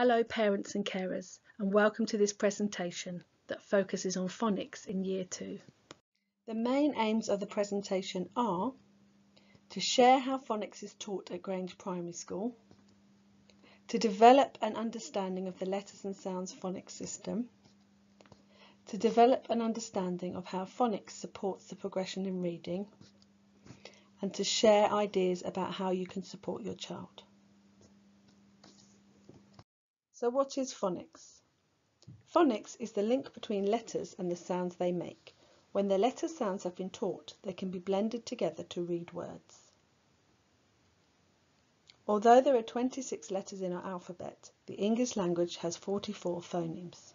Hello parents and carers and welcome to this presentation that focuses on phonics in Year 2. The main aims of the presentation are to share how phonics is taught at Grange Primary School, to develop an understanding of the letters and sounds phonics system, to develop an understanding of how phonics supports the progression in reading, and to share ideas about how you can support your child. So what is phonics? Phonics is the link between letters and the sounds they make. When the letter sounds have been taught, they can be blended together to read words. Although there are 26 letters in our alphabet, the English language has 44 phonemes.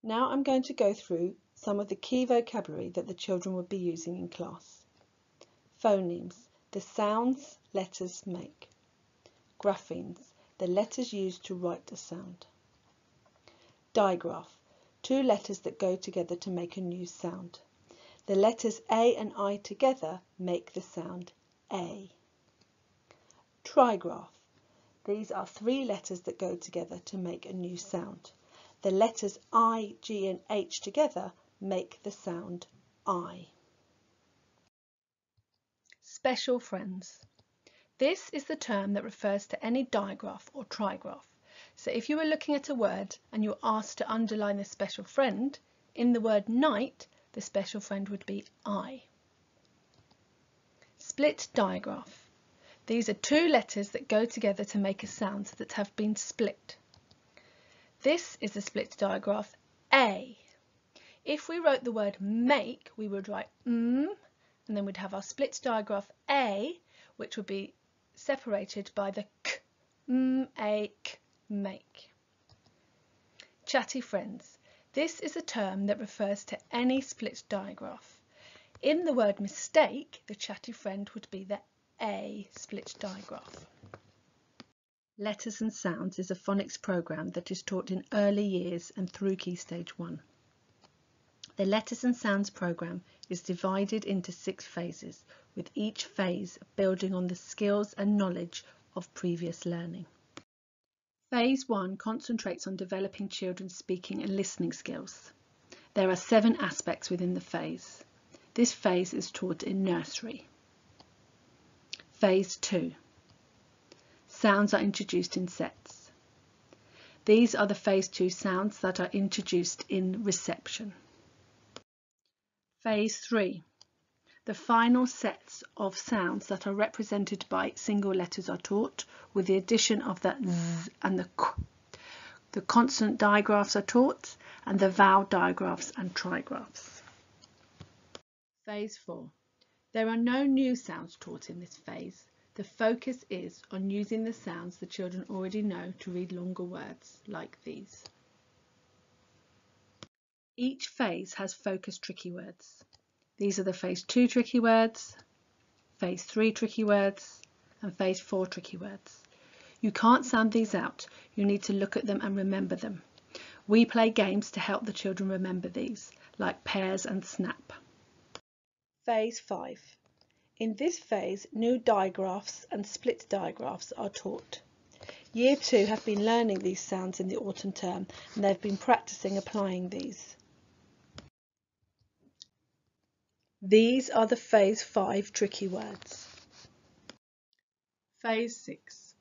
Now I'm going to go through some of the key vocabulary that the children will be using in class. Phonemes, the sounds letters make. Graphemes, the letters used to write the sound. Digraph, two letters that go together to make a new sound. The letters A and I together make the sound A. Trigraph, these are three letters that go together to make a new sound. The letters I, G and H together make the sound I. Special friends. This is the term that refers to any digraph or trigraph. So if you were looking at a word and you were asked to underline the special friend, in the word night, the special friend would be I. Split digraph. These are two letters that go together to make a sound that have been split. This is a split digraph A. If we wrote the word make, we would write m, and then we'd have our split digraph A, which would be separated by the k, make, make. Chatty friends. This is a term that refers to any split digraph. In the word mistake, the chatty friend would be the A split digraph. Letters and Sounds is a phonics program that is taught in early years and through Key Stage 1. The Letters and Sounds program is divided into six phases, with each phase building on the skills and knowledge of previous learning. Phase 1 concentrates on developing children's speaking and listening skills. There are seven aspects within the phase. This phase is taught in nursery. Phase 2. Sounds are introduced in sets. These are the Phase 2 sounds that are introduced in reception. Phase 3. The final sets of sounds that are represented by single letters are taught with the addition of the z and the k. The consonant digraphs are taught and the vowel digraphs and trigraphs. Phase 4. There are no new sounds taught in this phase. The focus is on using the sounds the children already know to read longer words like these. Each phase has focused tricky words. These are the phase 2 tricky words, phase 3 tricky words and phase 4 tricky words. You can't sound these out, you need to look at them and remember them. We play games to help the children remember these, like pairs and snap. Phase 5. In this phase, new digraphs and split digraphs are taught. Year 2 have been learning these sounds in the autumn term and they've been practicing applying these. These are the Phase 5 tricky words. Phase 6.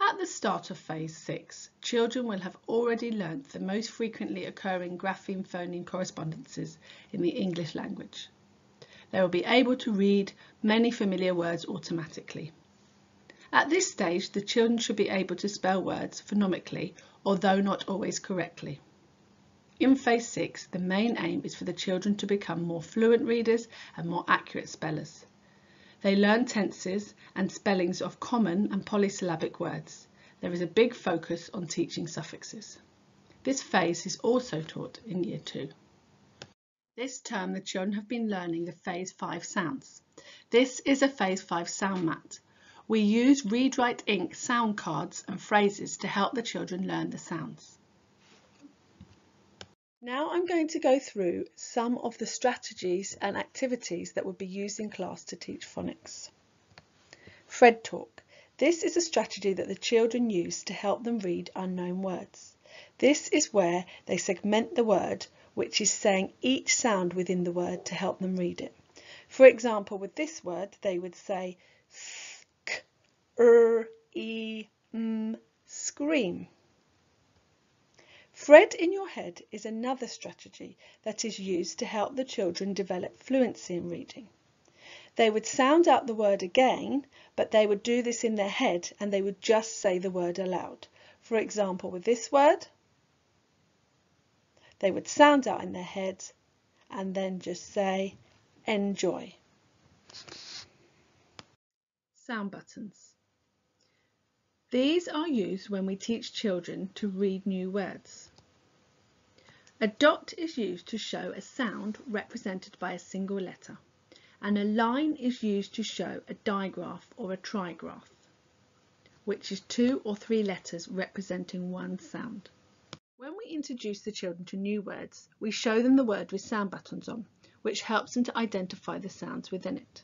At the start of Phase 6, children will have already learnt the most frequently occurring grapheme phoneme correspondences in the English language. They will be able to read many familiar words automatically. At this stage, the children should be able to spell words phonemically, although not always correctly. In Phase 6, the main aim is for the children to become more fluent readers and more accurate spellers. They learn tenses and spellings of common and polysyllabic words. There is a big focus on teaching suffixes. This phase is also taught in Year 2. This term the children have been learning the Phase 5 sounds. This is a Phase 5 sound mat. We use Read Write Inc sound cards and phrases to help the children learn the sounds. Now I'm going to go through some of the strategies and activities that would be used in class to teach phonics. Fred Talk. This is a strategy that the children use to help them read unknown words. This is where they segment the word, which is saying each sound within the word to help them read it. For example, with this word, they would say sk, er, e, m, scream. Fred in your head is another strategy that is used to help the children develop fluency in reading. They would sound out the word again, but they would do this in their head and they would just say the word aloud. For example, with this word, they would sound out in their head and then just say enjoy. Sound buttons. These are used when we teach children to read new words. A dot is used to show a sound represented by a single letter and a line is used to show a digraph or a trigraph, which is two or three letters representing one sound. When we introduce the children to new words, we show them the word with sound buttons on, which helps them to identify the sounds within it.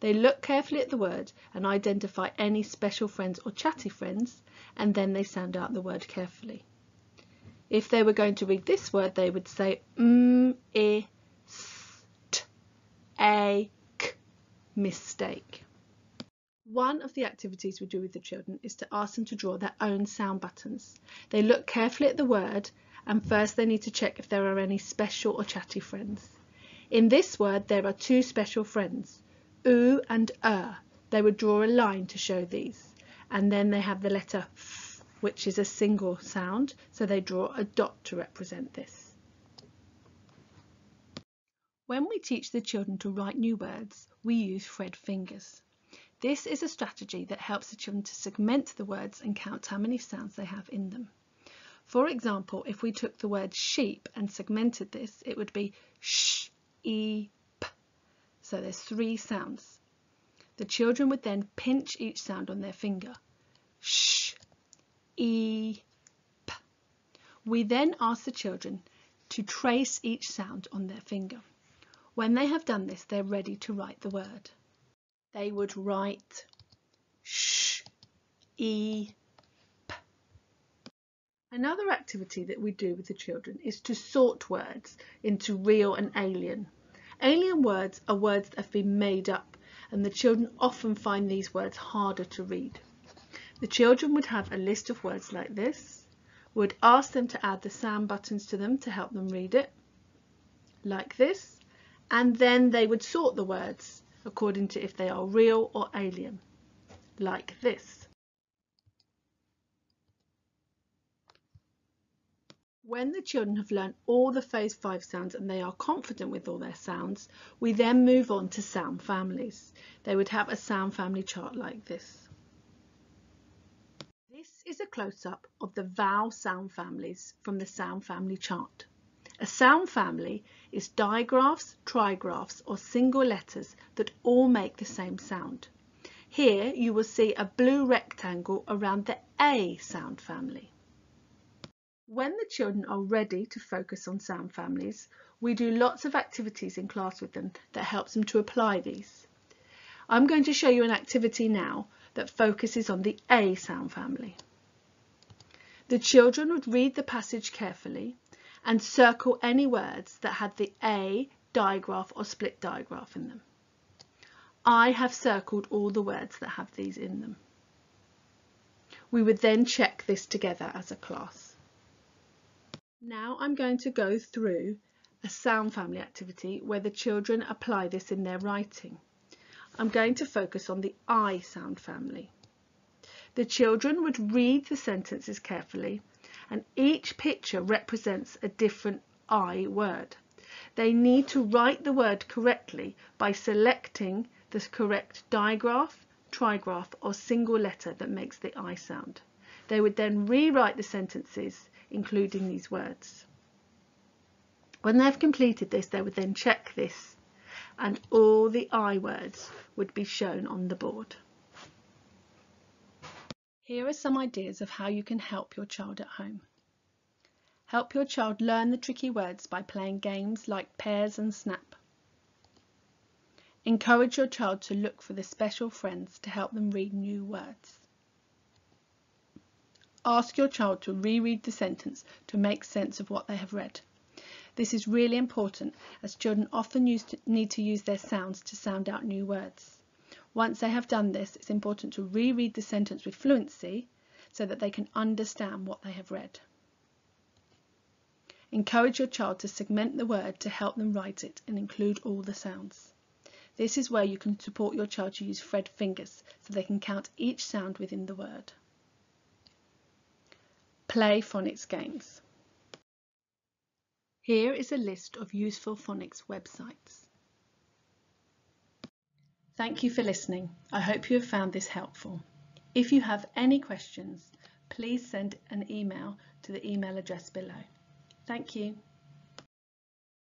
They look carefully at the word and identify any special friends or chatty friends, and then they sound out the word carefully. If they were going to read this word, they would say m, i, s, t, a, k, mistake. One of the activities we do with the children is to ask them to draw their own sound buttons. They look carefully at the word and first they need to check if there are any special or chatty friends. In this word there are two special friends, oo and er. They would draw a line to show these and then they have the letter f which is a single sound so they draw a dot to represent this. When we teach the children to write new words we use Fred fingers. This is a strategy that helps the children to segment the words and count how many sounds they have in them. For example, if we took the word sheep and segmented this, it would be sh, e. So there's three sounds. The children would then pinch each sound on their finger. Sh, e, p. We then ask the children to trace each sound on their finger. When they have done this, they're ready to write the word they would write sh, e, p. Another activity that we do with the children is to sort words into real and alien. Alien words are words that have been made up and the children often find these words harder to read. The children would have a list of words like this, would ask them to add the sound buttons to them to help them read it, like this, and then they would sort the words according to if they are real or alien, like this. When the children have learned all the phase 5 sounds and they are confident with all their sounds, we then move on to sound families. They would have a sound family chart like this. This is a close-up of the vowel sound families from the sound family chart. A sound family is digraphs, trigraphs or single letters that all make the same sound. Here you will see a blue rectangle around the A sound family. When the children are ready to focus on sound families, we do lots of activities in class with them that helps them to apply these. I'm going to show you an activity now that focuses on the A sound family. The children would read the passage carefully and circle any words that had the A digraph or split digraph in them. I have circled all the words that have these in them. We would then check this together as a class. Now I'm going to go through a sound family activity where the children apply this in their writing. I'm going to focus on the I sound family. The children would read the sentences carefully and each picture represents a different I word. They need to write the word correctly by selecting the correct digraph, trigraph or single letter that makes the I sound. They would then rewrite the sentences including these words. When they've completed this, they would then check this and all the I words would be shown on the board. Here are some ideas of how you can help your child at home. Help your child learn the tricky words by playing games like pairs and snap. Encourage your child to look for the special friends to help them read new words. Ask your child to reread the sentence to make sense of what they have read. This is really important as children often to, need to use their sounds to sound out new words. Once they have done this, it's important to reread the sentence with fluency so that they can understand what they have read. Encourage your child to segment the word to help them write it and include all the sounds. This is where you can support your child to use Fred fingers so they can count each sound within the word. Play phonics games. Here is a list of useful phonics websites. Thank you for listening. I hope you have found this helpful. If you have any questions, please send an email to the email address below. Thank you.